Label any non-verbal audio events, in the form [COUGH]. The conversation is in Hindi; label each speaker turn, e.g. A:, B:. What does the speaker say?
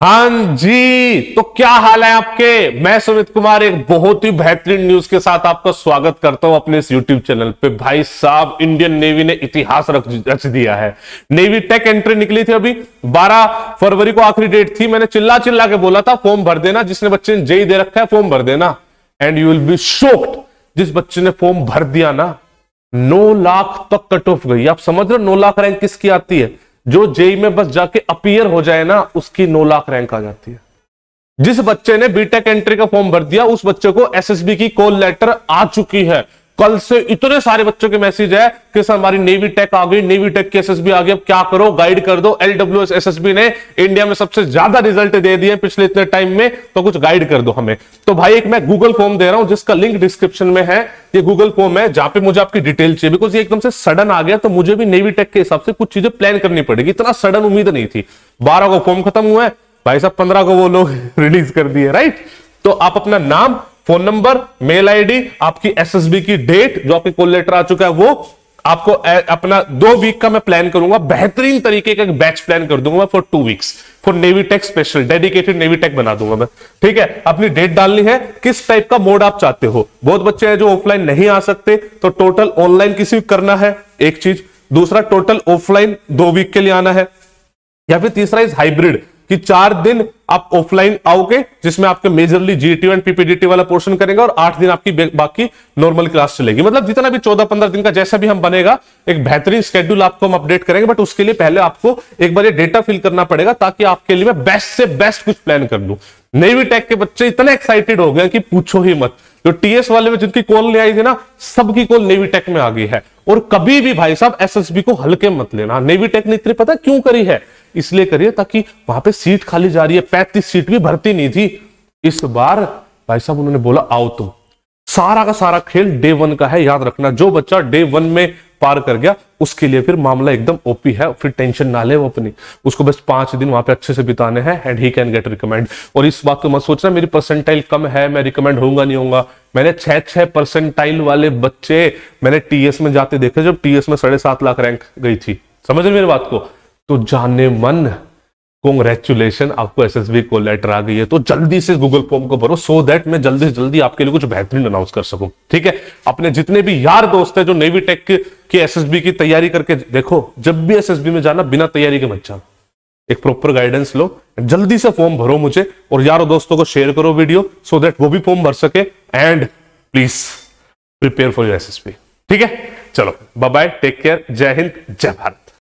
A: हाँ जी तो क्या हाल है आपके? मैं सुमित कुमार, एक बहुत ही बेहतरीन न्यूज़ के साथ आपका स्वागत करता हूँ अपने इस यूट्यूब चैनल पे। भाई साहब इंडियन नेवी ने इतिहास रख, रच दिया है। नेवी टेक एंट्री निकली थी अभी 12 फरवरी को आखिरी डेट थी। मैंने चिल्ला चिल्ला के बोला था, फॉर्म भर देना, जिसने बच्चे ने जेई दे रखा है, फॉर्म भर देना। And you will be shocked जिस बच्चे ने फॉर्म भर दिया ना, नौ लाख तक कट ऑफ़ गई। आप समझ रहे हो, नौ लाख रैंक किसकी आती है? जो जेई में बस जाके अपियर हो जाए ना, उसकी नौ लाख रैंक आ जाती है। जिस बच्चे ने बीटेक एंट्री का फॉर्म भर दिया, उस बच्चे को एसएसबी की कॉल लेटर आ चुकी है। कल से इतने सारे बच्चों के मैसेज है कि सर, हमारी नेवी टेक आ गई नेवी टेक की एसएसबी आ गई, अब क्या करो? गाइड कर दो। एलडब्ल्यू एसएसबी ने इंडिया में सबसे ज़्यादा रिज़ल्ट दे दिए पिछले इतने टाइम में तो कुछ गाइड कर दो हमें। तो भाई, एक मैं गूगल फॉर्म दे रहा हूँ, जिसका लिंक डिस्क्रिप्शन में है। ये गूगल फॉर्म है, जहाँ पे मुझे आपकी डिटेल चाहिए। बिकॉज़ ये एकदम से सडन आ गया तो मुझे भी नेवी टेक के हिसाब से कुछ चीज़ें प्लान करनी पड़ेगी। इतना सडन उम्मीद नहीं थी। बारह को फॉर्म खत्म हुआ है। भाई साहब, पंद्रह को वो लोग [LAUGHS] रिलीज़ कर दिए राइट तो आप अपना नाम फ़ोन नंबर, मेल आईडी, आपकी एसएसबी की डेट, जो आपकी कॉल लेटर आ चुका है, वो आपको अपना दो वीक का मैं प्लान करूँगा, बेहतरीन तरीके का बैच प्लान कर दूँगा for two weeks for Navy tech special dedicated Navy tech बना दूँगा मैं। ठीक है? अपनी डेट डालनी है, किस टाइप का मोड आप चाहते हो। बहुत बच्चे हैं जो ऑफलाइन नहीं आ सकते तो टोटल ऑनलाइन किसी करना है, एक चीज़। दूसरा टोटल ऑफलाइन दो वीक के लिए आना है। या फिर तीसरा इज़ हाइब्रिड कि चार दिन आप ऑफलाइन आओगे, जिसमें आपके मेजरली जीटी एंड पीपीडीटी वाला पोर्शन करेंगे और आठ दिन आपकी बाकी नॉर्मल क्लास चलेगी। मतलब जितना भी चौदह पंद्रह दिन का जैसा भी हम बनेगा, एक बेहतरीन स्केड्यूल आपको हम अपडेट करेंगे बट उसके लिए पहले आपको एक बार ये डेटा फिल करना पड़ेगा ताकि आपके लिए मैं बेस्ट से बेस्ट कुछ प्लान कर लू। नेवी टेक के बच्चे इतने एक्साइटेड हो गए कि पूछो ही मत। जो टीएस वाले में जिनकी कॉल नहीं आई थी ना, सबकी कॉल नेवी टेक में आ गई है। और कभी भी भाई साहब एसएसबी को हल्के मत लेना। नेवी टेक ने इतनी पता क्यों करी है? इसलिए करिए ताकि वहाँ पे सीट खाली जा रही है। पैंतीस सीट भी भर्ती नहीं थी। इस बार भाई साहब उन्होंने बोला, आओ तुम। सारा का सारा खेल डे वन का है, याद रखना। जो बच्चा डे वन में पार कर गया, उसके लिए फिर मामला एकदम ओपी है। फिर टेंशन ना ले वो अपनी। उसको बस पाँच दिन वहाँ पे अच्छे से बिताने हैं and he can get recommend और इस बात को मत सोचना, मेरी परसेंटाइल कम है, मैं रिकमेंड होऊँगा, नहीं होऊँगा। मैंने छह छह परसेंटाइल वाले बच्चे मैंने टीएस में जाते देखे, जब टीएस में साढ़े सात लाख रैंक गई थी। समझ रहे मेरी बात को? तो जाने मन। कॉन्ग्रेचुलेशन आपको एस एस बी को लेटर आ गई है तो जल्दी से गूगल फॉर्म को भरो सो दैट मैं जल्दी से जल्दी आपके लिए कुछ बेहतरीन अनाउंस कर सकूँ। ठीक है? अपने जितने भी यार दोस्त है जो नेवी टेक की एसएसबी की तैयारी करके, देखो, जब भी एस एस बी में जाना, बिना तैयारी के मत जाना। एक प्रॉपर गाइडेंस लो, जल्दी से फॉर्म भरो मुझे, और यारों दोस्तों को शेयर करो वीडियो सो दैट वो भी फॉर्म भर सके and please prepare for your SSB ठीक है? चलो बाय बाय टेक केयर जय हिंद, जय भारत।